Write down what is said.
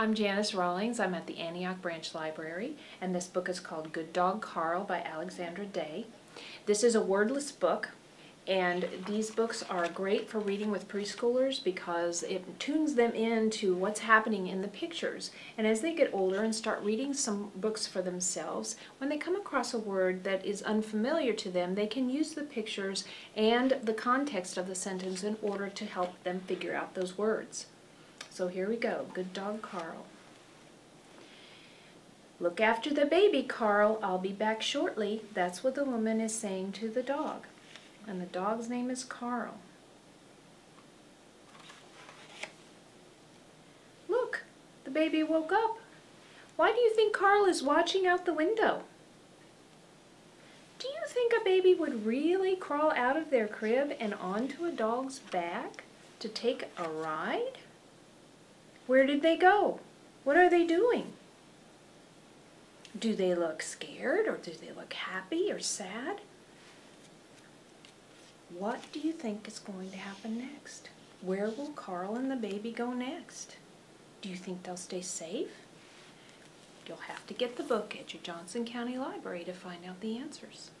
I'm Janice Rawlings. I'm at the Antioch Branch Library, and this book is called Good Dog Carl by Alexandra Day. This is a wordless book, and these books are great for reading with preschoolers because it tunes them in to what's happening in the pictures. And as they get older and start reading some books for themselves, when they come across a word that is unfamiliar to them, they can use the pictures and the context of the sentence in order to help them figure out those words. So here we go. Good dog, Carl. Look after the baby, Carl. I'll be back shortly. That's what the woman is saying to the dog. And the dog's name is Carl. Look, the baby woke up. Why do you think Carl is watching out the window? Do you think a baby would really crawl out of their crib and onto a dog's back to take a ride? Where did they go? What are they doing? Do they look scared or do they look happy or sad? What do you think is going to happen next? Where will Carl and the baby go next? Do you think they'll stay safe? You'll have to get the book at your Johnson County Library to find out the answers.